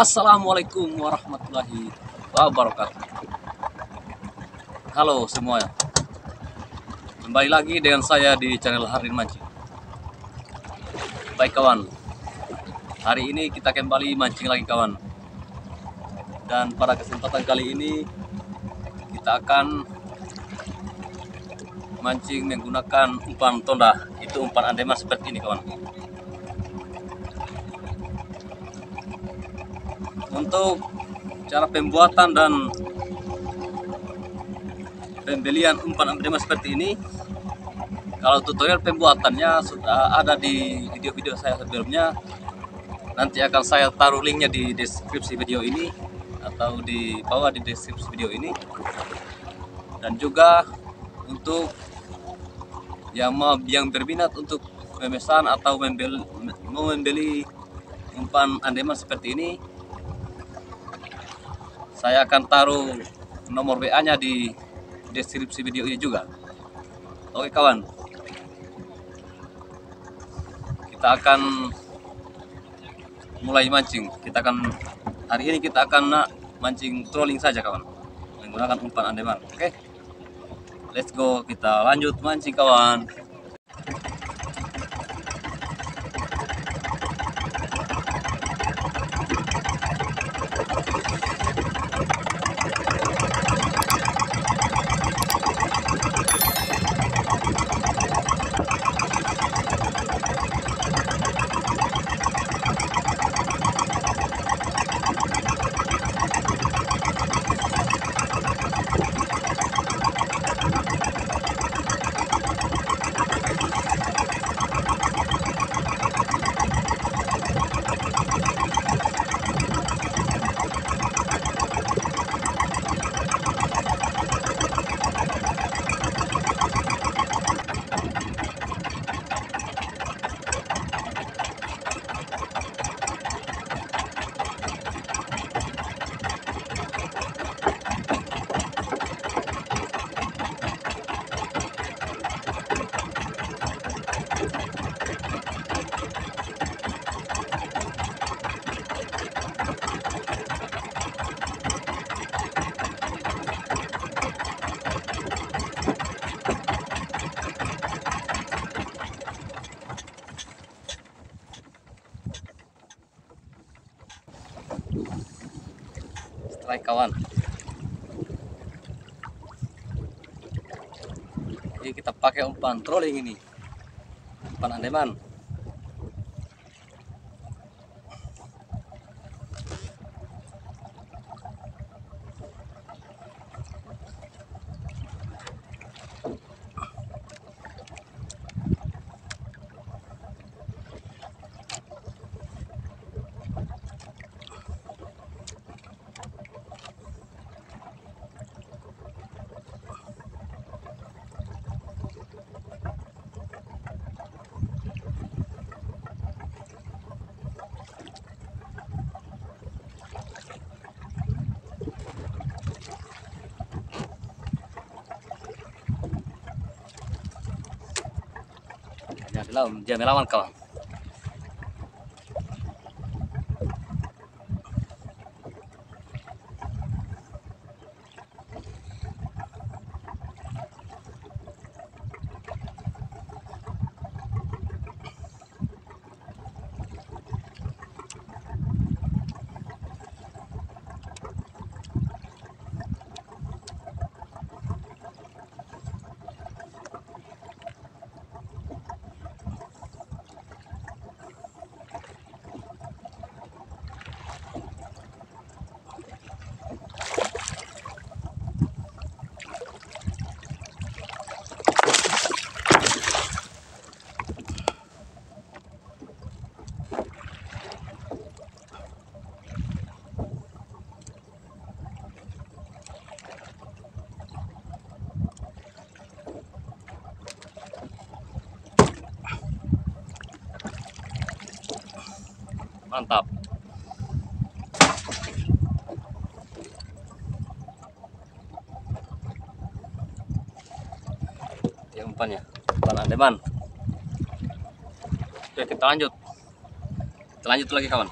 Assalamualaikum warahmatullahi wabarakatuh. Halo semuanya. Kembali lagi dengan saya di channel Hardin Mancing. Baik kawan, hari ini kita kembali mancing lagi kawan. Dan pada kesempatan kali ini kita akan mancing menggunakan umpan tonda. Itu umpan andeman seperti ini kawan. Untuk cara pembuatan dan pembelian umpan andeman seperti ini kalau tutorial pembuatannya sudah ada di video-video saya sebelumnya nanti akan saya taruh linknya di deskripsi video ini atau di bawah di deskripsi video ini. Dan juga untuk yang mau yang berminat untuk memesan atau membeli, mau membeli umpan andeman seperti ini saya akan taruh nomor WA nya di deskripsi video ini juga. Oke kawan. Kita akan mulai mancing. Kita akan hari ini kita akan mancing trolling saja kawan. Menggunakan umpan andeman. Oke? Let's go. Kita lanjut mancing kawan kawan. Jadi kita pakai umpan trolling ini. Umpan andeman jangan melawan jangan melawan kawan mantap. Ya? Umpannya umpan andeman oke kita lanjut. Kita lanjut lagi kawan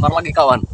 sambar lagi kawan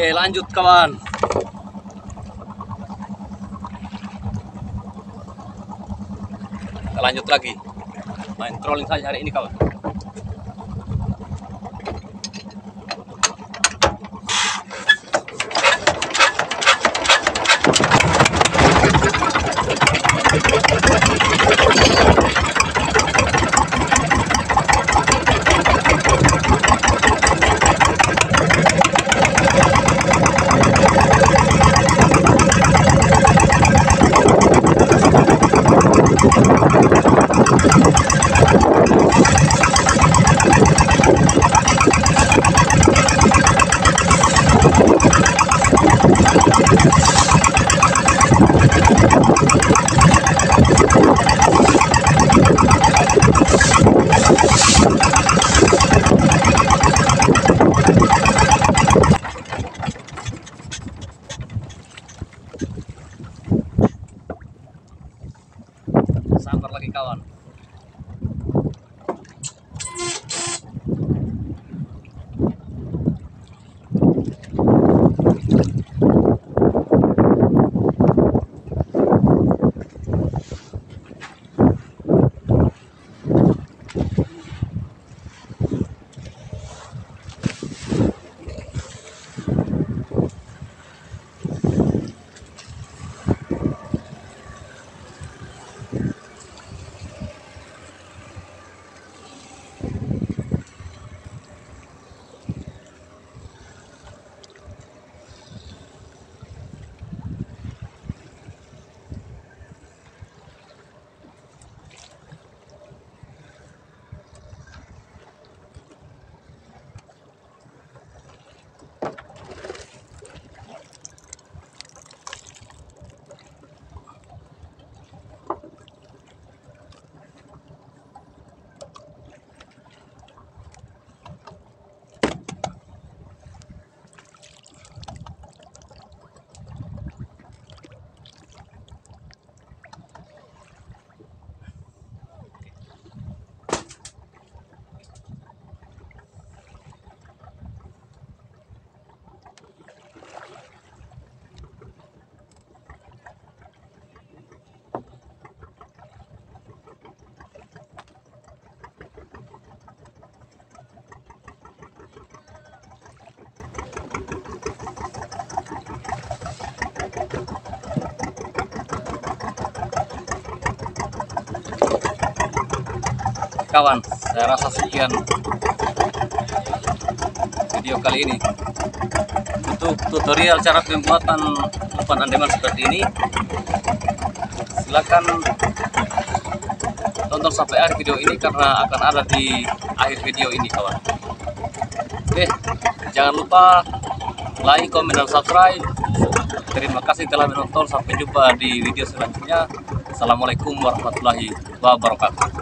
oke lanjut kawan. Kita lanjut lagi. Main trolling saja hari ini kawan kawan saya rasa sekian video kali ini. Untuk tutorial cara pembuatan umpan andaman seperti ini silakan tonton sampai akhir video ini karena akan ada di akhir video ini kawan. Oke jangan lupa like, komen, dan subscribe. Terima kasih telah menonton. Sampai jumpa di video selanjutnya. Assalamualaikum warahmatullahi wabarakatuh